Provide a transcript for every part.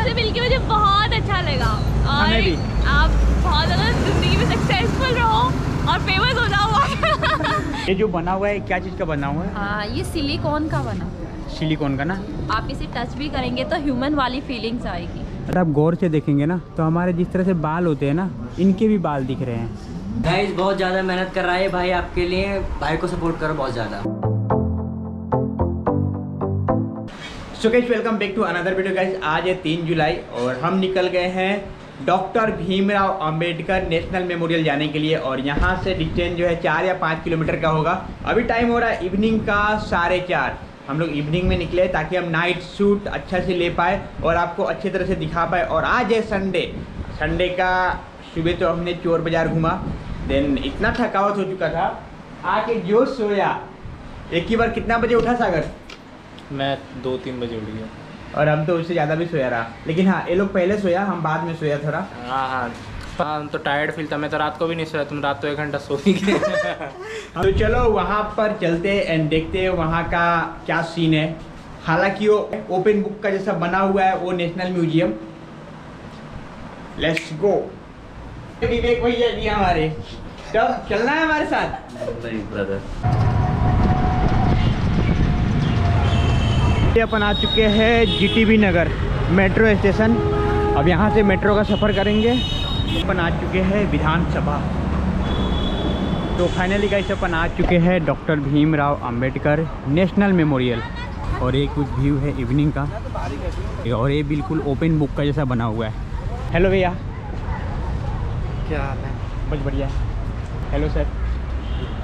वाले मिल के मुझे बहुत अच्छा लगा। और आप बहुत ज़्यादा ज़िंदगी में सक्सेसफुल रहो और फ़ेमस हो जाओ। ये जो बना हुआ है क्या चीज़ का बना हुआ है? हाँ ये सिलिकॉन का बना। सिलिकॉन का ना? आप इसे टच भी करेंगे तो ह्यूमन वाली फीलिंग्स आएगी। अगर आप गौर से देखेंगे ना तो हमारे जिस तरह से बाल होते हैं ना इनके भी बाल दिख रहे हैं। गाइस बहुत ज़्यादा मेहनत कर रहा है भाई आपके लिए। भाई को सपोर्ट करो बहुत ज़्यादा। So guys welcome back to another video guys आज है तीन जुलाई और हम निकल गए हैं doctor Bhimrao Ambedkar National Memorial जाने के लिए और यहाँ से डिस्टेंस जो है चार या पाँच किलोमीटर का होगा। अभी टाइम हो रहा है इवनिंग का साढ़े चार। हम लोग इवनिंग में निकले ताकि हम नाइट शूट अच्छा से ले पाए और आपको अच्छी तरह से दिखा पाए। और आज है संडे संडे का सुबह तो हमने चोर बाज़ार घूमा। देन इतना थकावट हो चुका था। आके जो सोया। एक ही बार कितना बजे उठा सागर? मैं दो तीन बजे उठ गया। और हम तो उससे ज़्यादा भी सोया रहा। लेकिन हाँ ये लोग पहले सोया हम बाद में सोया थोड़ा। हाँ हाँ। हाँ तो टायर्ड फील था मैं तो रात को भी नहीं सोया तुम रात को एक घंटा सो ही गए। तो चलो वहाँ पर चलते एंड देखते हैं वहाँ का क्या सीन है। हालाँकि वो ओपन बुक का जैसा बना हुआ है वो national museum let's go Vivek भैया जी हमारे। तब चलना है हमारे साथ? नहीं ब्रदर ये अपन आ चुके हैं जीटीबी नगर मेट्रो स्टेशन। अब यहाँ से मेट्रो का सफ़र करेंगे। अपन आ चुके हैं विधानसभा। तो फाइनली गाइस अपन आ चुके हैं doctor Bhimrao Ambedkar National Memorial. और ये कुछ व्यू है इवनिंग का। और ये बिल्कुल ओपन बुक का जैसा बना हुआ है। हेलो भैया। क्या हाल है? बहुत बढ़िया। हेलो सर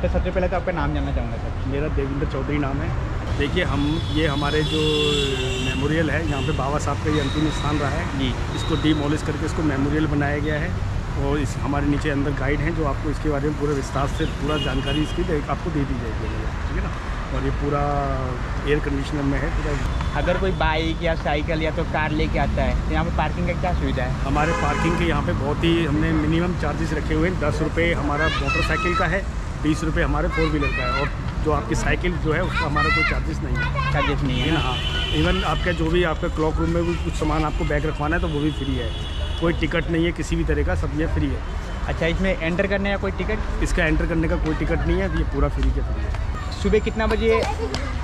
तो सबसे पहले तो आपका नाम जानना चाहूँगा सर मेरा देवेंद्र चौधरी नाम है। देखिए हम ये हमारे जो मेमोरियल है यहाँ पे बाबा साहब का ये अंतिम स्थान रहा है। जी। इसको डीमोलिश करके इसको मेमोरियल बनाया गया है और इस हमारे नीचे अंदर गाइड हैं जो आपको इसके बारे में पूरे विस्तार से पूरा जानकारी इसकी आपको दे दी जाएगी। ठीक है ना? और ये पूरा एयर कंडीशनर में है पूरा। अगर कोई बाइक या साइकिल या तो कार लेके आता है तो यहाँ पे पार्किंग का क्या सुविधा है? हमारे पार्किंग के यहाँ पे बहुत ही हमने मिनिमम चार्जेस रखे हुए हैं। दस रुपये हमारा मोटरसाइकिल का है बीस रुपये हमारे फोर व्हीलर का है। और जो आपकी साइकिल जो है उसका हमारा कोई चार्जेस नहीं है। चार्जेस नहीं है। है ना हाँ इवन आपका जो भी आपका क्लॉक रूम में भी कुछ सामान आपको बैग रखवाना है तो वो भी फ्री है। कोई टिकट नहीं है किसी भी तरह का सब ये फ्री है। अच्छा इसमें एंटर करने का कोई टिकट इसका एंटर करने का कोई टिकट नहीं है ये पूरा फ्री के फ्री है। सुबह कितना बजे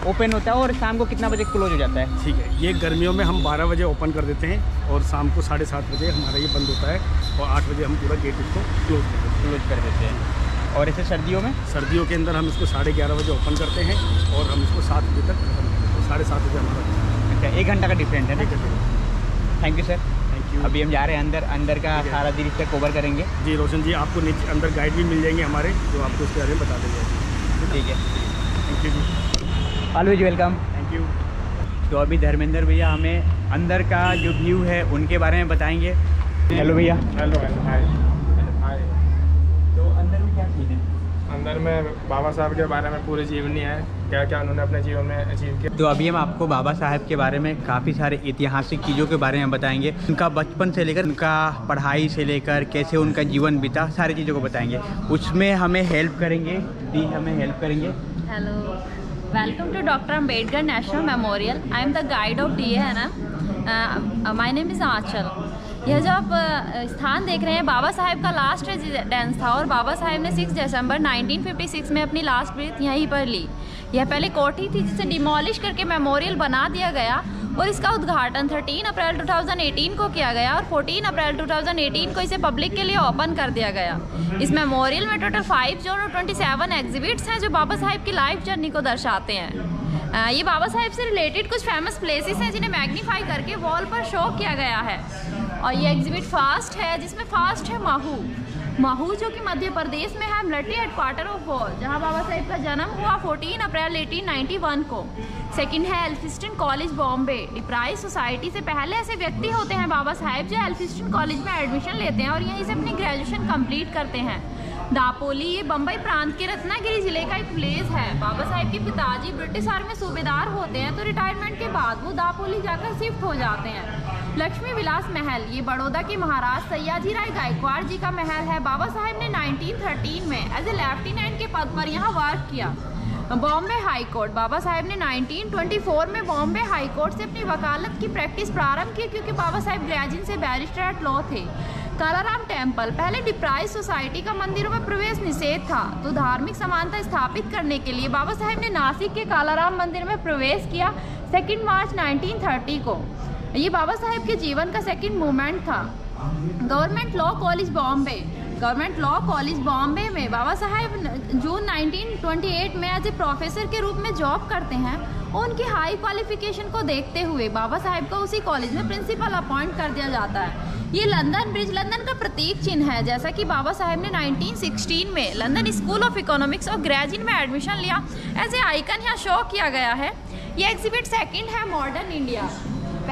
ओपन होता है और शाम को कितना बजे क्लोज हो जाता है? ठीक है ये गर्मियों में हम 12 बजे ओपन कर देते हैं और शाम को साढ़े सात बजे हमारा ये बंद होता है और आठ बजे हम पूरा गेट इसको क्लोज कर देते क्लोज कर देते हैं। और ऐसे सर्दियों में? सर्दियों के अंदर हम इसको साढ़े ग्यारह बजे ओपन करते हैं और हम इसको सात बजे तक साढ़े सात बजे हमारा अच्छा एक घंटा का डिफरेंट है ना? है thank you sir thank you अभी हम जा रहे हैं अंदर अंदर का। सारा दृश्य कवर करेंगे। जी रोशन जी आपको नीचे अंदर गाइड भी मिल जाएँगे हमारे जो आपको इसके बारे में बता देंगे। ठीक है। Thank you ji. Always welcome thank you तो अभी धर्मेंद्र भैया हमें अंदर का जो व्यू है उनके बारे में बताएँगे। हेलो भैया। हेलो हेलो हाय तो अंदर में बाबा साहब के बारे में पूरी जीवनी है क्या क्या उन्होंने अपने जीवन में अचीव किया। तो अभी हम आपको बाबा साहब के बारे में काफ़ी सारे ऐतिहासिक चीज़ों के बारे में बताएँगे। उनका बचपन से लेकर उनका पढ़ाई से लेकर कैसे उनका जीवन बीता सारी चीज़ों को बताएँगे। उसमें हमें हेल्प करेंगे दी हमें हेल्प करेंगे। Hello welcome to doctor Ambedkar national memorial I am the guide of D है ना? माय नेम इज़ आंचल यह जो आप स्थान देख रहे हैं, बाबा साहेब का लास्ट रेजिडेंस था और बाबा साहेब ने 6 दिसंबर 1956 में अपनी लास्ट ब्रीथ यहीं पर ली। यह पहले कोठी थी जिसे डिमोलिश करके मेमोरियल बना दिया गया और इसका उद्घाटन 13 अप्रैल 2018 को किया गया और 14 अप्रैल 2018 को इसे पब्लिक के लिए ओपन कर दिया गया। इस मेमोरियल में टोटल फाइव जोन और 27 एग्जिबिट्स हैं जो बाबा साहेब की लाइफ जर्नी को दर्शाते हैं। ये बाबा साहेब से रिलेटेड कुछ फ़ेमस प्लेसेस हैं जिन्हें मैग्नीफाई करके वॉल पर शो किया गया है। और ये एग्जिबिट फास्ट है, जिसमें फास्ट है माहू। माहू जो कि मध्य प्रदेश में है, मिलिट्री हेडक्वार्टर ऑफ़ वॉर जहाँ बाबा साहेब का जन्म हुआ 14 अप्रैल 1891 को। सेकंड है एल्फिस्टन कॉलेज बॉम्बे डिप्राइज सोसाइटी से पहले ऐसे व्यक्ति होते हैं बाबा साहेब, जो एल्फिस्टन कॉलेज में एडमिशन लेते हैं और यहीं से अपनी ग्रेजुएशन कंप्लीट करते हैं। दापोली, ये बम्बई प्रांत के रत्नागिरी ज़िले का एक प्लेस है। बाबा साहेब के पिताजी ब्रिटिश आर्मी सूबेदार होते हैं तो रिटायरमेंट के बाद वो दापोली जाकर शिफ्ट हो जाते हैं। लक्ष्मी विलास महल, ये बड़ौदा के महाराज सयाजी राय गायकवाड़ जी का महल है। बाबा साहेब ने 1913 में एज ए लेफ्टिनेंट के पद पर यहाँ वर्क किया। बॉम्बे हाई कोर्ट, बाबा साहेब ने 1924 में बॉम्बे हाई कोर्ट से अपनी वकालत की प्रैक्टिस प्रारंभ की क्योंकि बाबा साहेब ग्रेजुएट से बैरिस्टर एट लॉ थे। कालाराम टेंपल पहले डिप्राइज सोसाइटी का मंदिरों में प्रवेश निषेध था। तो धार्मिक समानता स्थापित करने के लिए बाबा साहेब ने नासिक के कालाराम मंदिर में प्रवेश किया सेकेंड मार्च 1930 को। ये बाबा साहेब के जीवन का सेकेंड मूवमेंट था। Government law college Bombay government law college Bombay में बाबा साहेब जून 1928 में एज ए प्रोफेसर के रूप में जॉब करते हैं। और उनकी हाई क्वालिफिकेशन को देखते हुए बाबा साहेब को उसी कॉलेज में प्रिंसिपल अपॉइंट कर दिया जाता है। ये लंदन ब्रिज लंदन का प्रतीक चिन्ह है। जैसा कि बाबा साहेब ने 1916 में लंदन स्कूल ऑफ़ इकोनॉमिक्स और ग्रेजुएट में एडमिशन लिया। एज ए आइकन यहाँ शो किया गया है। ये एग्जिबिट सेकेंड है मॉडर्न इंडिया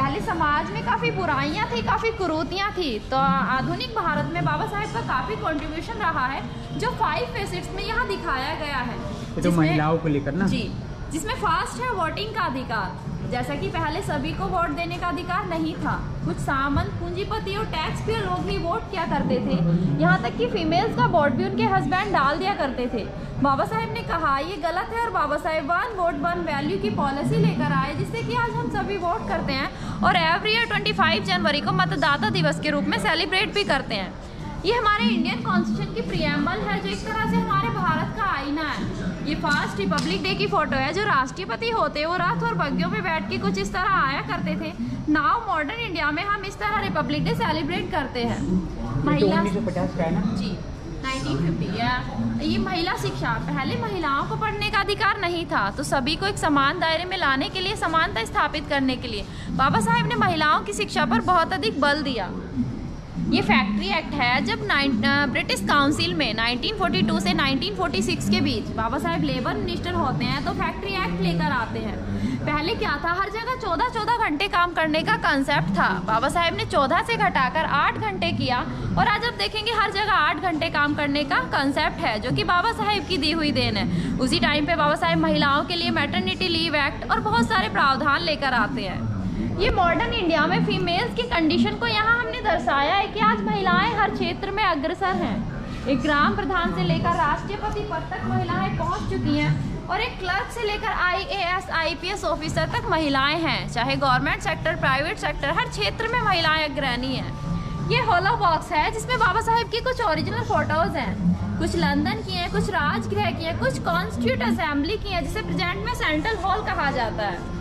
पहले समाज में काफ़ी बुराइयाँ थी काफ़ी क्रूतियाँ थी तो आधुनिक भारत में बाबा साहेब का काफ़ी कॉन्ट्रीब्यूशन रहा है जो फाइव फेसिट्स में यहाँ दिखाया गया है जो तो महिलाओं को लेकर ना। जी जिसमें फास्ट है वोटिंग का अधिकार। जैसा कि पहले सभी को वोट देने का अधिकार नहीं था। कुछ सामंत, पूंजीपति और टैक्स पेयर लोग भी वोट किया करते थे। यहाँ तक कि फीमेल्स का वोट भी उनके हस्बैंड डाल दिया करते थे। बाबा साहेब ने कहा, ये गलत है और Baba Saheb one vote one value की पॉलिसी लेकर आए, जिससे कि आज हम सभी वोट करते हैं और एवरी ईयर 25 जनवरी को मतदाता दिवस के रूप में सेलिब्रेट भी करते हैं। ये हमारे इंडियन कॉन्स्टिट्यूशन की प्रियम्बल है, जो एक तरह से हमारे भारत का आईना है। ये फास्ट रिपब्लिक डे की फ़ोटो है जो राष्ट्रपति होते वो रथ और बग्गियों में बैठ के कुछ इस तरह आया करते थे। नाउ मॉडर्न इंडिया में हम इस तरह रिपब्लिक डे सेलिब्रेट करते हैं। तो महिला 1950 का जी 1950 या ये महिला शिक्षा पहले महिलाओं को पढ़ने का अधिकार नहीं था तो सभी को एक समान दायरे में लाने के लिए समानता स्थापित करने के लिए। बाबा साहेब ने महिलाओं की शिक्षा पर बहुत अधिक बल दिया। ये फैक्ट्री एक्ट है जब ब्रिटिश काउंसिल में 1942 से 1946 के बीच बाबा साहेब लेबर मिनिस्टर होते हैं तो फैक्ट्री एक्ट लेकर आते हैं। पहले क्या था? हर जगह 14-14 घंटे काम करने का कंसेप्ट था। बाबा साहेब ने 14 से घटाकर 8 घंटे किया और आज आप देखेंगे हर जगह 8 घंटे काम करने का कंसेप्ट है, जो कि बाबा साहेब की दी हुई देन है। उसी टाइम पे बाबा साहेब महिलाओं के लिए मैटरनिटी लीव एक्ट और बहुत सारे प्रावधान लेकर आते हैं। ये मॉडर्न इंडिया में फीमेल्स की कंडीशन को यहाँ हमने दर्शाया है कि आज महिलाएँ हर क्षेत्र में अग्रसर हैं। एक ग्राम प्रधान से लेकर राष्ट्रपति पद तक महिलाएँ पहुँच चुकी हैं और एक क्लर्क से लेकर आईएएस आईपीएस ऑफिसर तक महिलाएँ हैं। चाहे गवर्नमेंट सेक्टर प्राइवेट सेक्टर हर क्षेत्र में महिलाएँ अग्रणी हैं। ये होलो बॉक्स है जिसमें बाबा साहेब की कुछ ओरिजिनल फ़ोटोज़ हैं। कुछ लंदन की हैं, कुछ राजगृह की हैं, कुछ कॉन्स्टिट्यूट असेंबली की हैं, जिसे प्रेजेंट में सेंट्रल हॉल कहा जाता है।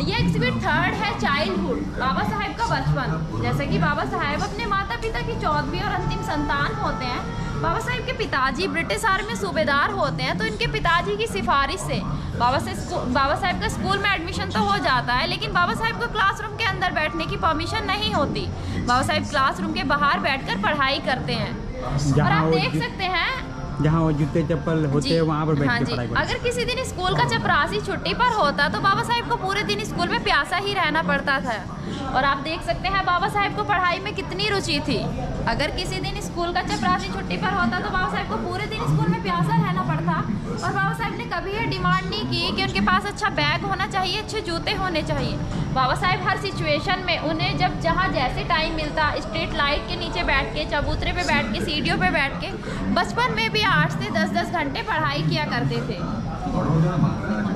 ये एग्जिबिट थर्ड है चाइल्डहुड बाबा साहेब का बचपन। जैसे कि बाबा साहेब अपने माता पिता की चौदहवीं और अंतिम संतान होते हैं। बाबा साहेब के पिताजी ब्रिटिश आर्मी में सूबेदार होते हैं तो इनके पिताजी की सिफारिश से बाबा से बाबा साहेब का स्कूल में एडमिशन तो हो जाता है लेकिन बाबा साहेब को क्लासरूम के अंदर बैठने की परमिशन नहीं होती। बाबा साहेब क्लासरूम के बाहर बैठकर पढ़ाई करते हैं। और आप देख सकते हैं जहाँ वो जूते चप्पल होते हैं वहाँ पर बैठ हाँ के। पढ़ाई अगर किसी दिन स्कूल का चपरासी छुट्टी पर होता तो बाबा साहेब को पूरे दिन स्कूल में प्यासा ही रहना पड़ता था। और आप देख सकते हैं बाबा साहेब को पढ़ाई में कितनी रुचि थी। अगर किसी दिन स्कूल का चपरासी छुट्टी पर होता तो बाबा साहेब को पूरे दिन स्कूल में प्यासा रहना पड़ता। और बाबा साहेब ने कभी ये डिमांड नहीं की कि उनके पास अच्छा बैग होना चाहिए अच्छे जूते होने चाहिए। बाबा साहेब हर सिचुएशन में उन्हें जब जहाँ जैसे टाइम मिलता स्ट्रीट लाइट के नीचे बैठ के चबूतरे पे बैठ के सीढ़ियों पे बैठ के बचपन में भी आठ से दस दस घंटे पढ़ाई किया करते थे।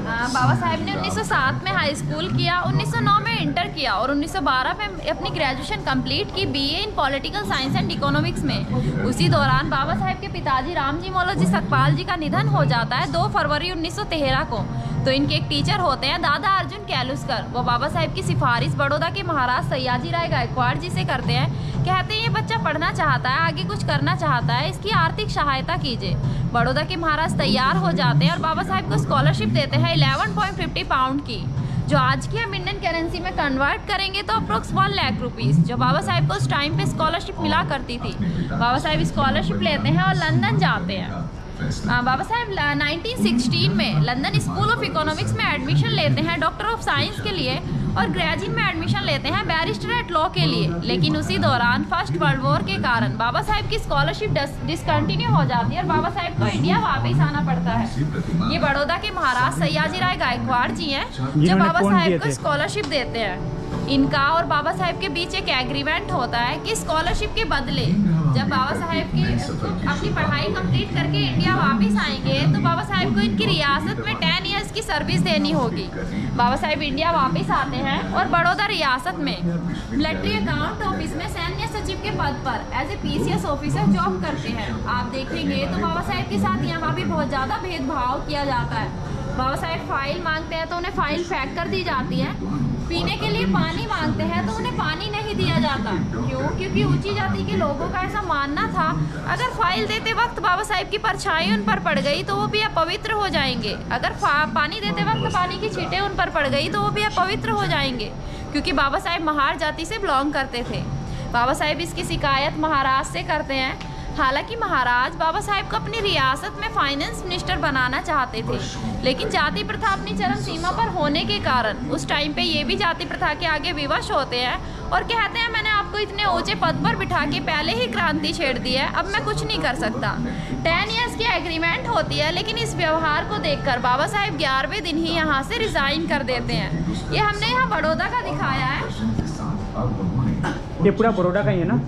बाबा साहेब ने 1907 में हाई स्कूल किया 1909 में इंटर किया और 1912 में अपनी ग्रेजुएशन कंप्लीट की BA in political science and economics में। उसी दौरान बाबा साहेब के पिताजी रामजी मौलजी सकपाल जी का निधन हो जाता है 2 फरवरी 1913 को। तो इनके एक टीचर होते हैं, दादा अर्जुन कैलुस्कर। वो बाबा साहेब की सिफारिश बड़ौदा के महाराज सयाजी राय गायकवाड़ जी से करते हैं। कहते हैं, ये बच्चा पढ़ना चाहता है, आगे कुछ करना चाहता है, इसकी आर्थिक सहायता कीजिए। बड़ौदा के महाराज तैयार हो जाते हैं और बाबा साहेब को स्कॉलरशिप देते हैं 11.50 पाउंड की। जो आज की हम इंडियन करेंसी में कन्वर्ट करेंगे तो अप्रोक्स वन लाख रुपीज़ जो बाबा साहेब को उस टाइम पे स्कॉलरशिप मिला करती थी। बाबा साहेब स्कॉलरशिप लेते हैं और लंदन जाते हैं। बाबा साहेब नाइनटीन 1916 में लंदन स्कूल ऑफ़ इकोनॉमिक्स में एडमिशन लेते हैं। डॉक्टर ऑफ़ साइंस के लिए और ग्रेजुएट में एडमिशन लेते हैं बैरिस्टर एट लॉ के लिए। लेकिन उसी दौरान फ़र्स्ट वर्ल्ड वॉर के कारण बाबा साहेब की स्कॉलरशिप डिसकंटिन्यू हो जाती है और बाबा साहेब को इंडिया वापस आना पड़ता है। ये बड़ौदा के महाराज सयाजी राय गायकवाड़ जी हैं जो बाबा साहेब को स्कॉलरशिप देते हैं। इनका और बाबा साहेब के बीच एक एग्रीमेंट होता है कि स्कॉलरशिप के बदले जब बाबा साहेब की अपनी पढ़ाई कंप्लीट करके इंडिया वापस आएँगे तो बाबा साहेब को इनकी रियासत में टेन ईयर्स की सर्विस देनी होगी। बाबा साहेब इंडिया वापस आते हैं और बड़ौदा रियासत में मिलिट्री अकाउंट ऑफ़िस में सैन्य सचिव के पद पर as a PCS officer job करते हैं। आप देखेंगे तो बाबा साहेब के साथ यहाँ भी बहुत ज़्यादा भेदभाव किया जाता है। बाबा साहेब फ़ाइल मांगते हैं तो उन्हें फ़ाइल फेंक कर दी जाती है। पीने के लिए पानी मांगते हैं तो उन्हें पानी नहीं दिया जाता। क्यों? क्योंकि ऊँची जाति के लोगों का ऐसा मानना था, अगर फ़ाइल देते वक्त बाबा साहेब की परछाई उन पर पड़ गई तो वो भी अपवित्र हो जाएँगे। अगर पानी देते वक्त पानी की छीटें उन पर पड़ गई तो वो भी अपवित्र हो जाएँगे, क्योंकि बाबा साहेब महार जाति से बिलोंग करते थे। बाबा साहेब इसकी शिकायत महाराज से करते हैं। हालाँकि महाराज बाबा साहेब को अपनी रियासत में फाइनेंस मिनिस्टर बनाना चाहते थे। लेकिन जाति प्रथा अपनी चरम सीमा पर होने के कारण, उस टाइम पे ये भी जाति प्रथा के आगे विवश होते हैं और कहते हैं, मैंने आपको इतने ऊँचे पद पर बिठा के पहले ही क्रांति छेड़ दी है, अब मैं कुछ नहीं कर सकता। टेन ईयर्स की एग्रीमेंट होती है, लेकिन इस व्यवहार को देखकर बाबा साहेब ग्यारहवें दिन ही यहाँ से रिजाइन कर देते हैं। ये हमने यहाँ बड़ौदा का दिखाया है। ये पूरा बड़ौदा का ही है ना?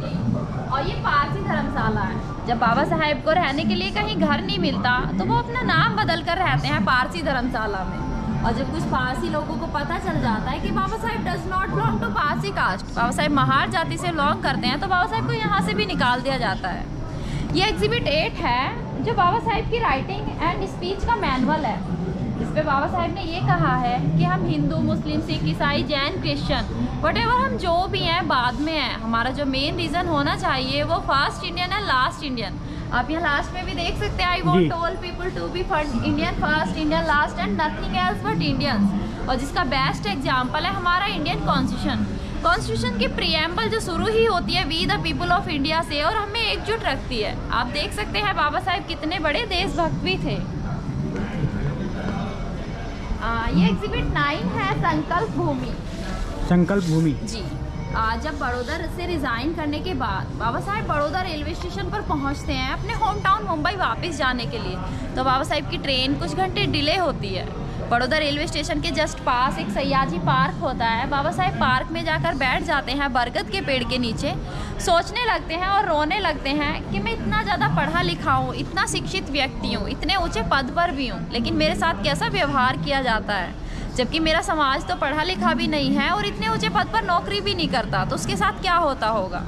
और ये पारसी धर्मशाला है। जब बाबा साहेब को रहने के लिए कहीं घर नहीं मिलता तो वो अपना नाम बदल कर रहते हैं पारसी धर्मशाला में। और जब कुछ पारसी लोगों को पता चल जाता है कि Baba Saheb does not belong to Parsi caste Baba Saheb Mahar जाति से बिलोंग करते हैं तो बाबा साहेब को यहाँ से भी निकाल दिया जाता है। ये एग्जिबिट एट है, जो बाबा साहेब की राइटिंग एंड स्पीच का मैनुअल है। इस पे बाबा साहेब ने ये कहा है कि हम हिंदू मुस्लिम सिख ईसाई जैन क्रिश्चन वट हम जो भी हैं बाद में हैं हमारा जो मेन रीज़न होना चाहिए वो फ़र्स्ट इंडियन है लास्ट इंडियन आप यहाँ लास्ट में भी देख सकते हैं I want all people to be Indian first Indian last and nothing else but Indians और जिसका बेस्ट एग्ज़ाम्पल है हमारा इंडियन कॉन्स्टिट्यूशन कॉन्स्टिट्यूशन की प्रियम्बल जो शुरू ही होती है we the people of India से और हमें एकजुट रखती है. आप देख सकते हैं बाबा साहेब कितने बड़े देशभक्त भी थे। आ, ये एग्जिबिट नाइन है संकल्प भूमि। संकल्प भूमि। जी। आ, जब बड़ौदा से रिज़ाइन करने के बाद बाबा साहेब बड़ौदा रेलवे स्टेशन पर पहुँचते हैं अपने होम टाउन मुंबई वापस जाने के लिए तो बाबा साहेब की ट्रेन कुछ घंटे डिले होती है। बड़ौदा रेलवे स्टेशन के जस्ट पास एक सयाजी पार्क होता है। बाबा साहेब पार्क में जाकर बैठ जाते हैं बरगद के पेड़ के नीचे। सोचने लगते हैं और रोने लगते हैं कि मैं इतना ज़्यादा पढ़ा लिखा हूँ, इतना शिक्षित व्यक्ति हूँ, इतने ऊँचे पद पर भी हूँ, लेकिन मेरे साथ कैसा व्यवहार किया जाता है? जबकि मेरा समाज तो पढ़ा लिखा भी नहीं है और इतने ऊँचे पद पर नौकरी भी नहीं करता तो उसके साथ क्या होता होगा?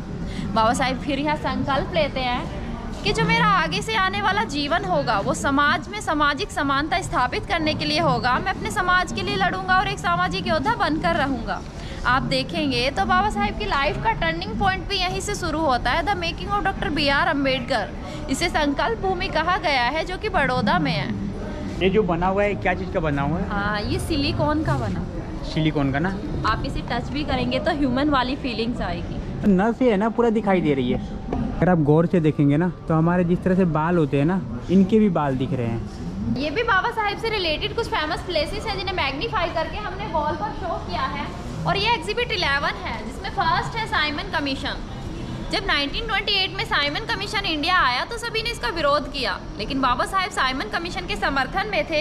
बाबा साहेब फिर यह संकल्प लेते हैं कि जो मेरा आगे से आने वाला जीवन होगा, वो समाज में सामाजिक समानता स्थापित करने के लिए होगा। मैं अपने समाज के लिए लड़ूँगा और एक सामाजिक योद्धा बनकर रहूँगा। आप देखेंगे तो बाबा साहेब की लाइफ का टर्निंग पॉइंट भी यहीं से शुरू होता है the making of doctor B R Ambedkar इसे संकल्प भूमि कहा गया है जो कि बड़ौदा में है। ये जो बना हुआ है क्या चीज़ का बना हुआ है? हाँ ये सिलिकॉन का बना। सिलिकॉन का ना? आप इसे टच भी करेंगे तो ह्यूमन वाली फीलिंग्स आएगी। नस है ना पूरा दिखाई दे रही है। अगर आप गौर से देखेंगे ना तो हमारे जिस तरह से बाल होते हैं ना इनके भी बाल दिख रहे हैं। ये भी बाबा साहेब से रिलेटेड कुछ फ़ेमस प्लेसेस हैं जिन्हें मैग्नीफाई करके हमने वॉल पर शो किया है। और ये एग्जिबिट 11 है, जिसमें फ़र्स्ट है साइमन कमीशन जब 1928 में साइमन कमीशन इंडिया आया तो सभी ने इसका विरोध किया। लेकिन बाबा साहेब साइमन कमीशन के समर्थन में थे।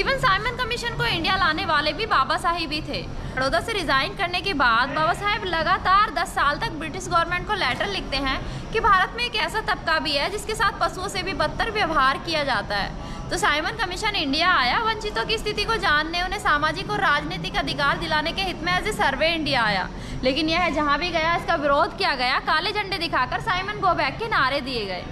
इवन साइमन कमीशन को इंडिया लाने वाले भी बाबा साहिब ही थे। बड़ौदा से रिजाइन करने के बाद बाबा साहेब लगातार 10 साल तक ब्रिटिश गवर्नमेंट को लेटर लिखते हैं कि भारत में एक ऐसा तबका भी है, जिसके साथ पशुओं से भी बदतर व्यवहार किया जाता है। तो साइमन कमीशन इंडिया आया। वंचितों की स्थिति को जानने, उन्हें सामाजिक और राजनीतिक अधिकार दिलाने के हित में एज ए सर्वे इंडिया आया। लेकिन यह जहाँ भी गया, इसका विरोध किया गया, काले झंडे दिखाकर साइमन गो बैक के नारे दिए गए।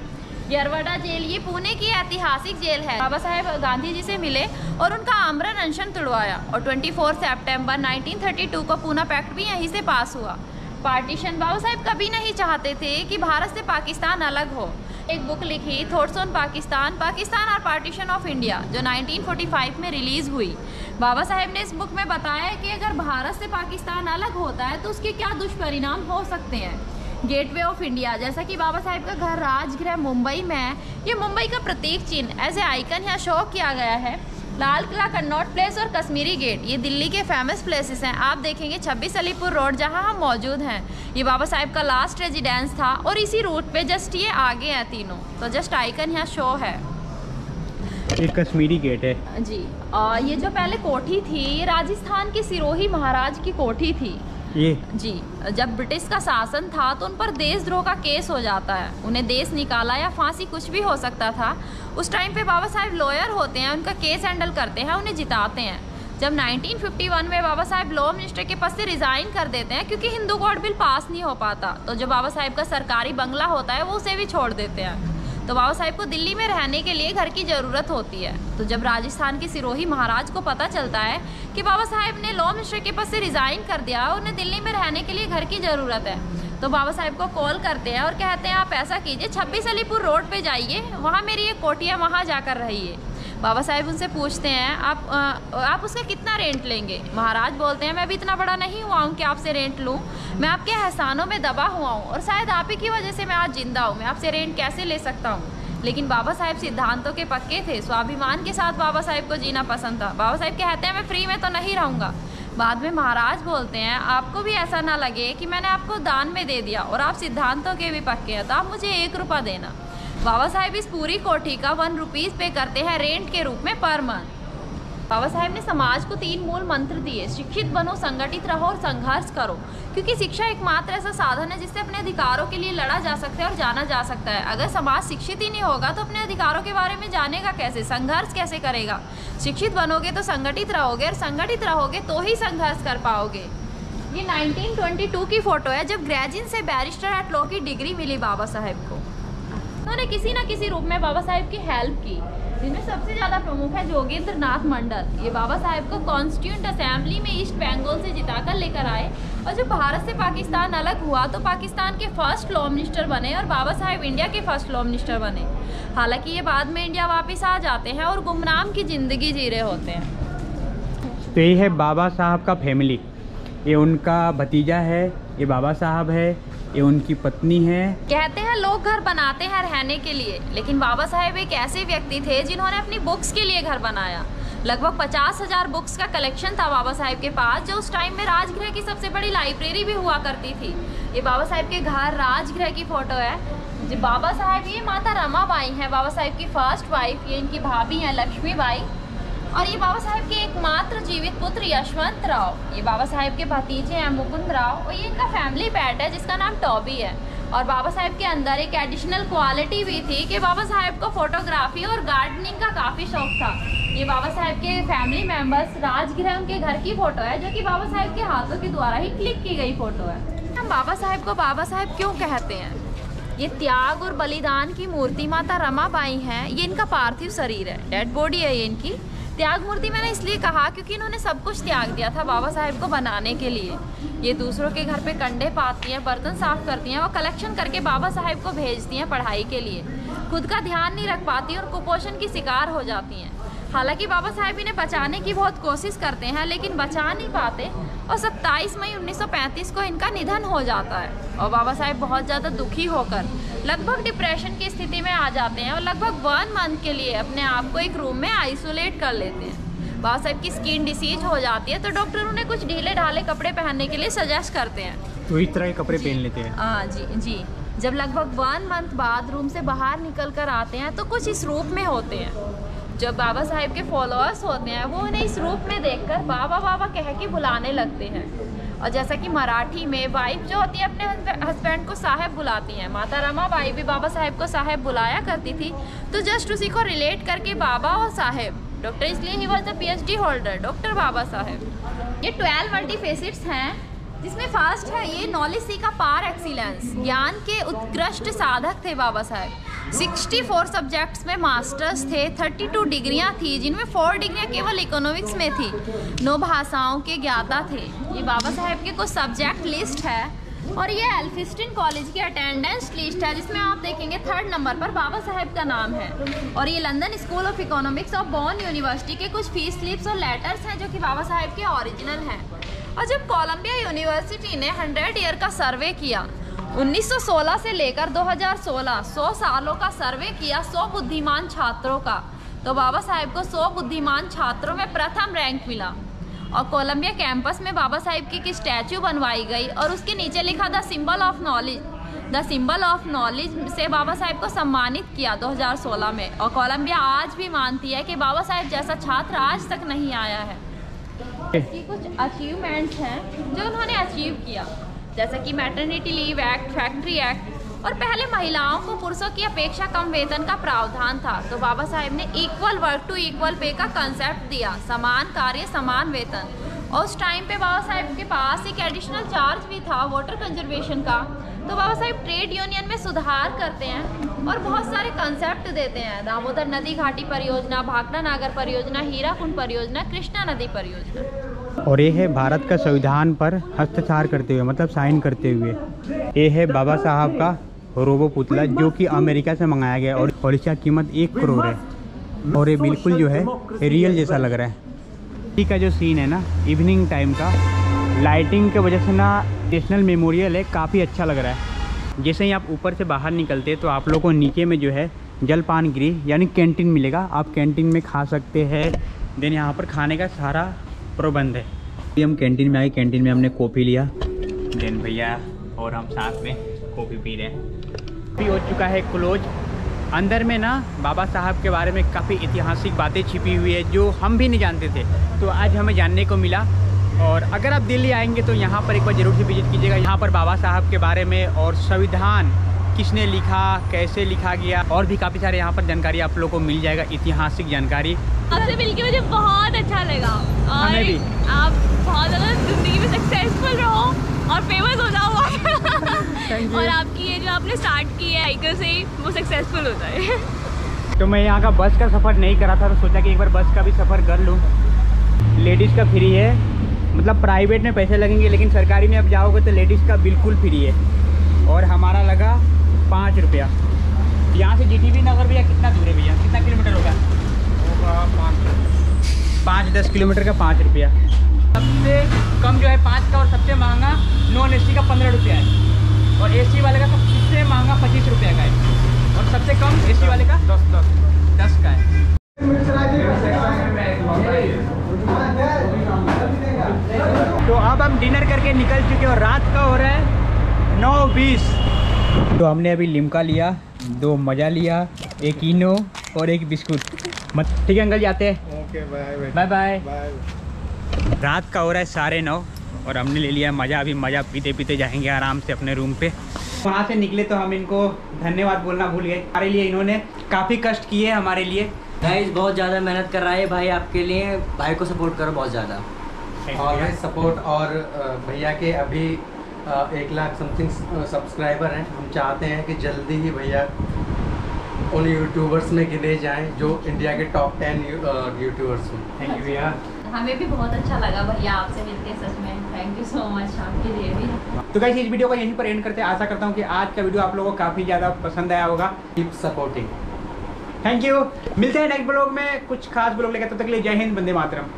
यरवडा जेल, ये पुणे की ऐतिहासिक जेल है। बाबा साहेब गांधी जी से मिले और उनका आमरण अनशन तुड़वाया और 24 सितंबर 1932 को पूना पैक्ट भी यहीं से पास हुआ। पार्टीशन बाबा साहेब कभी नहीं चाहते थे कि भारत से पाकिस्तान अलग हो। एक बुक लिखी थॉट्स ऑन पाकिस्तान पाकिस्तान और पार्टीशन ऑफ़ इंडिया, जो 1945 में रिलीज़ हुई। बाबा साहेब ने इस बुक में बताया कि अगर भारत से पाकिस्तान अलग होता है तो उसके क्या दुष्परिणाम हो सकते हैं? गेटवे ऑफ़ इंडिया, जैसा कि बाबा साहेब का घर राजगृह मुंबई में है, ये मुंबई का प्रतीक चिन्ह एज ए आइकन या शो किया गया है। लाल किला कन्नौट प्लेस और कश्मीरी गेट ये दिल्ली के फ़ेमस प्लेसेस हैं। आप देखेंगे छब्बीस अलीपुर रोड जहाँ हम मौजूद हैं। ये बाबा साहेब का लास्ट रेजिडेंस था और इसी रूट पे जस्ट ये आगे हैं तीनों। तो जस्ट आइकन यहाँ शो है। ये कश्मीरी गेट है। जी। आ, ये जो पहले कोठी थी ये राजस्थान के सिरोही महाराज की कोठी थी। ये जी, जब ब्रिटिश का शासन था तो उन पर देशद्रोह का केस हो जाता है। उन्हें देश निकाला या फांसी कुछ भी हो सकता था। उस टाइम पे बाबा साहेब लॉयर होते हैं, उनका केस हैंडल करते हैं, उन्हें जिताते हैं। जब 1951 में बाबा साहेब लॉ मिनिस्टर के पद से रिज़ाइन कर देते हैं, क्योंकि हिंदू कोड बिल पास नहीं हो पाता तो जो बाबा साहेब का सरकारी बंगला होता है, वो उसे भी छोड़ देते हैं। तो बाबा साहेब को दिल्ली में रहने के लिए घर की ज़रूरत होती है। तो जब राजस्थान के सिरोही महाराज को पता चलता है कि बाबा साहेब ने लॉ मिनिस्टर के पास से रिज़ाइन कर दिया, उन्हें दिल्ली में रहने के लिए घर की ज़रूरत है। तो बाबा साहेब को कॉल करते हैं और कहते हैं, आप ऐसा कीजिए, छब्बीस अलीपुर रोड पर जाइए, वहाँ मेरी एक कोटिया वहाँ जाकर रहिए। बाबा साहेब उनसे पूछते हैं आप आ, आप उसका कितना रेंट लेंगे? महाराज बोलते हैं मैं भी इतना बड़ा नहीं हुआ हूँ कि आपसे रेंट लूँ। मैं आपके एहसानों में दबा हुआ हूँ और शायद आप ही की वजह से मैं आज ज़िंदा हूँ। मैं आपसे रेंट कैसे ले सकता हूँ? लेकिन बाबा साहेब सिद्धांतों के पक्के थे। स्वाभिमान के साथ बाबा साहेब को जीना पसंद था। बाबा साहेब कहते हैं मैं फ्री में तो नहीं रहूँगा। बाद में महाराज बोलते हैं आपको भी ऐसा ना लगे कि मैंने आपको दान में दे दिया और आप सिद्धांतों के भी पक्के हैं तो आप मुझे एक रुपया देना। बाबा साहेब इस पूरी कोठी का वन रुपीज़ पे करते हैं रेंट के रूप में पर मंथ बाबा साहेब ने समाज को तीन मूल मंत्र दिए, शिक्षित बनो, संगठित रहो और संघर्ष करो। क्योंकि शिक्षा एकमात्र ऐसा साधन है जिससे अपने अधिकारों के लिए लड़ा जा सकता है और जाना जा सकता है। अगर समाज शिक्षित ही नहीं होगा तो अपने अधिकारों के बारे में जानेगा कैसे, संघर्ष कैसे करेगा? शिक्षित बनोगे तो संगठित रहोगे और संगठित रहोगे तो ही संघर्ष कर पाओगे। ये 1922 की फ़ोटो है जब ग्रेजुएट से बैरिस्टर एट लॉ की डिग्री मिली बाबा साहेब को। उन्होंने किसी ना किसी रूप में बाबा साहेब की हेल्प की। जिनमें सबसे ज़्यादा प्रमुख है जोगेंद्र नाथ मंडल। ये बाबा साहेब को कॉन्स्टिट्यूंट असेंबली में ईस्ट बंगाल से जिताकर लेकर आए। और जब भारत से पाकिस्तान अलग हुआ तो पाकिस्तान के फ़र्स्ट लॉ मिनिस्टर बने और बाबा साहेब इंडिया के फ़र्स्ट लॉ मिनिस्टर बने। हालाँकि ये बाद में इंडिया वापस आ जाते हैं और गुमनाम की ज़िंदगी जी रहे होते हैं। तो ये है बाबा साहब का फैमिली ये उनका भतीजा है, ये बाबा साहब है ये उनकी पत्नी है। कहते हैं लोग घर बनाते हैं रहने के लिए, लेकिन बाबा साहेब एक ऐसे व्यक्ति थे जिन्होंने अपनी बुक्स के लिए घर बनाया। लगभग पचास हज़ार बुक्स का कलेक्शन था बाबा साहेब के पास, जो उस टाइम में राजगृह की सबसे बड़ी लाइब्रेरी भी हुआ करती थी। ये बाबा साहेब के घर राजगृह की फ़ोटो है। बाबा साहेब, ये माता रमाबाई हैं। बाबा साहेब की फ़र्स्ट वाइफ ये इनकी भाभी हैं लक्ष्मी बाई और ये बाबा साहेब के एकमात्र जीवित पुत्र यशवंत राव। ये बाबा साहेब के भतीजे हैं मुकुंद राव और ये इनका फैमिली पैट है, जिसका नाम टॉबी है। और बाबा साहेब के अंदर एक एडिशनल क्वालिटी भी थी कि बाबा साहेब को फोटोग्राफी और गार्डनिंग का काफ़ी शौक था। ये बाबा साहेब के फैमिली मेंबर्स राजगृह उनके घर की फ़ोटो है, जो कि बाबा साहेब के हाथों के द्वारा ही क्लिक की गई फ़ोटो है। हम बाबा साहेब को बाबा साहेब क्यों कहते हैं? ये त्याग और बलिदान की मूर्ति माता रमाबाई हैं, ये इनका पार्थिव शरीर है। डेड बॉडी है ये इनकी। त्याग मूर्ति मैंने इसलिए कहा क्योंकि इन्होंने सब कुछ त्याग दिया था बाबा साहेब को बनाने के लिए। ये दूसरों के घर पे कंडे पाती हैं, बर्तन साफ़ करती हैं वो कलेक्शन करके बाबा साहेब को भेजती हैं पढ़ाई के लिए। खुद का ध्यान नहीं रख पाती और कुपोषण की शिकार हो जाती हैं। हालाँकि बाबा साहेब इन्हें बचाने की बहुत कोशिश करते हैं लेकिन बचा नहीं पाते और 27 मई 1935 को इनका निधन हो जाता है और बाबा साहेब बहुत ज़्यादा दुखी होकर लगभग डिप्रेशन की स्थिति में आ जाते हैं और लगभग वन मंथ के लिए अपने आप को एक रूम में आइसोलेट कर लेते हैं। बाबा साहेब की स्किन डिसीज हो जाती है तो डॉक्टर उन्हें कुछ ढीले ढाले कपड़े पहनने के लिए सजेस्ट करते हैं। तो इस तरह के कपड़े पहन लेते हैं? हाँ जी जी। जब लगभग वन मंथ बाद रूम से बाहर निकल कर आते हैं तो कुछ इस रूप में होते हैं। जो बाबा साहेब के फॉलोअर्स होते हैं, वो उन्हें इस रूप में देखकर बाबा बाबा कह के बुलाने लगते हैं। और जैसा कि मराठी में वाइफ जो होती है, अपने हस्बैंड को साहेब बुलाती हैं। माता रमा बाई भी बाबा साहेब को साहेब बुलाया करती थी। तो जस्ट उसी को रिलेट करके बाबा और साहेब डॉक्टर इसलिए he was the P holder doctor Baba Saheb. ये ट्वेल्व मल्टी फेसिट्स हैं, जिसमें फ़र्स्ट है, ये नॉलेज सी का पार एक्सीलेंस ज्ञान के उत्कृष्ट साधक थे बाबा साहेब। 64 सब्जेक्ट्स में मास्टर्स थे 32 डिग्रियाँ थी, जिनमें फोर डिग्रियाँ केवल इकोनॉमिक्स में थी। नौ भाषाओं के ज्ञाता थे। ये बाबा साहेब के कुछ सब्जेक्ट लिस्ट है। और ये एल्फिस्टिन कॉलेज की अटेंडेंस लिस्ट है, जिसमें आप देखेंगे थर्ड नंबर पर बाबा साहेब का नाम है। और ये लंदन स्कूल ऑफ़ इकोनॉमिक्स और बॉर्न यूनिवर्सिटी के कुछ फ़ीस स्लिप्स और लेटर्स हैं, जो कि बाबा साहेब के ओरिजिनल हैं। और जब कोलंबिया यूनिवर्सिटी ने हंड्रेड ईयर का सर्वे किया 1916 से लेकर 2016 100 सालों का सर्वे किया 100 बुद्धिमान छात्रों का। तो बाबा साहेब को 100 बुद्धिमान छात्रों में प्रथम रैंक मिला। और कोलंबिया कैंपस में बाबा साहेब की, स्टैचू बनवाई गई और उसके नीचे लिखा the symbol of knowledge the symbol of knowledge से बाबा साहेब को सम्मानित किया 2016 में। और कोलंबिया आज भी मानती है कि बाबा साहेब जैसा छात्र आज तक नहीं आया है। कुछ अचीवमेंट्स हैं जो उन्होंने अचीव किया। जैसे कि maternity leave act factory act और पहले महिलाओं को पुरुषों की अपेक्षा कम वेतन का प्रावधान था। तो बाबा साहेब ने equal work two equal pay का कंसेप्ट दिया, समान कार्य, समान वेतन। और उस टाइम पे बाबा साहेब के पास एक एडिशनल चार्ज भी था वाटर कंजर्वेशन का। तो बाबा साहेब ट्रेड यूनियन में सुधार करते हैं और बहुत सारे कंसेप्ट देते हैं। दामोदर नदी घाटी परियोजना, भाखड़ा नागर परियोजना, हीराकुंड परियोजना, कृष्णा नदी परियोजना। और ये है भारत का संविधान पर हस्ताक्षर करते हुए मतलब साइन करते हुए। ये है बाबा साहब का रोबो पुतला, जो कि अमेरिका से मंगाया गया और और इसका कीमत एक करोड़ है। और ये बिल्कुल जो है रियल जैसा लग रहा है। इसी का जो सीन है ना इवनिंग टाइम का लाइटिंग की वजह से ना नेशनल मेमोरियल है, काफ़ी अच्छा लग रहा है। जैसे ही आप ऊपर से बाहर निकलते तो आप लोगों को नीचे में जो है जलपान गृह यानी कैंटीन मिलेगा। आप कैंटीन में खा सकते हैं। देन यहाँ पर खाने का सारा प्रबंध है। अभी हम कैंटीन में आए कैंटीन में हमने कॉफ़ी लिया। देन भैया और हम साथ में कॉफ़ी पी रहे हैं। अभी हो चुका है क्लोज अंदर में ना बाबा साहब के बारे में काफ़ी ऐतिहासिक बातें छिपी हुई है जो हम भी नहीं जानते थे। तो आज हमें जानने को मिला। और अगर आप दिल्ली आएँगे तो यहाँ पर एक बार ज़रूर से विज़िट कीजिएगा। यहाँ पर बाबा साहब के बारे में और संविधान किसने लिखा कैसे लिखा गया और भी काफ़ी सारे यहाँ पर जानकारी आप लोग को मिल जाएगा ऐतिहासिक जानकारी। आपसे मिलके मुझे बहुत अच्छा लगा। और भी। आप बहुत ज़्यादा ज़िंदगी में सक्सेसफुल रहो और फ़ेमस हो जाओ। और आपकी ये जो आपने स्टार्ट की है से वो सक्सेसफुल होता है। तो मैं यहाँ का बस का सफ़र नहीं करा था तो सोचा कि एक बार बस का भी सफ़र कर लूँ। लेडीज़ का फ्री है। मतलब प्राइवेट में पैसे लगेंगे लेकिन सरकारी में अब जाओगे तो लेडीज़ का बिल्कुल फ्री है। और हमारा लगा पाँच रुपया। यहाँ से जी नगर भैया कितना दूर है भैया? कितना किलोमीटर होगा? होगा पाँच पाँच दस किलोमीटर का पाँच रुपया। सबसे कम जो है पाँच का और सबसे महँगा नॉन एसी का पंद्रह रुपया है। और एसी वाले का सबसे महँगा पच्चीस रुपया का है। और सबसे कम एसी वाले का दस दस। दस का है। तो अब हम डिनर करके निकल चुके हैं और रात का हो रहा है नौ बीस। तो हमने अभी लिमका लिया दो मज़ा लिया एक इनो और एक बिस्कुट। मत ठीक है अंकल जाते हैं। Okay bye bye bye bye रात का हो रहा है साढ़े नौ और हमने ले लिया मज़ा। अभी मज़ा पीते पीते जाएँगे आराम से अपने रूम पे। वहाँ से निकले तो हम इनको धन्यवाद बोलना भूल गए। हमारे लिए इन्होंने काफ़ी कष्ट किए हमारे लिए। गाइस बहुत ज़्यादा मेहनत कर रहा है भाई आपके लिए। भाई को सपोर्ट करो बहुत ज़्यादा। ऑलवेज सपोर्ट और भैया के अभी एक लाख समथिंग सब्सक्राइबर हैं। हम चाहते हैं कि जल्दी ही भैया उन यूट्यूबर्स में गिने जाएँ जो इंडिया के टॉप टेन यूट्यूबर्स हों। थैंक यू भैया। हमें भी बहुत अच्छा लगा भैया आपसे मिलके सच में। थैंक यू सो मच आपके लिए भी। तो गाइस इस वीडियो को यहीं पर एंड करते हैं। आशा करता हूँ कि आज का वीडियो आप लोगों को काफ़ी ज़्यादा पसंद आया होगा। कीप सपोर्टिंग थैंक यू मिलते हैं नेक्स्ट ब्लॉग में। कुछ खास ब्लॉग लेकर तब तक के लिए जय हिंद बंदे मातरम।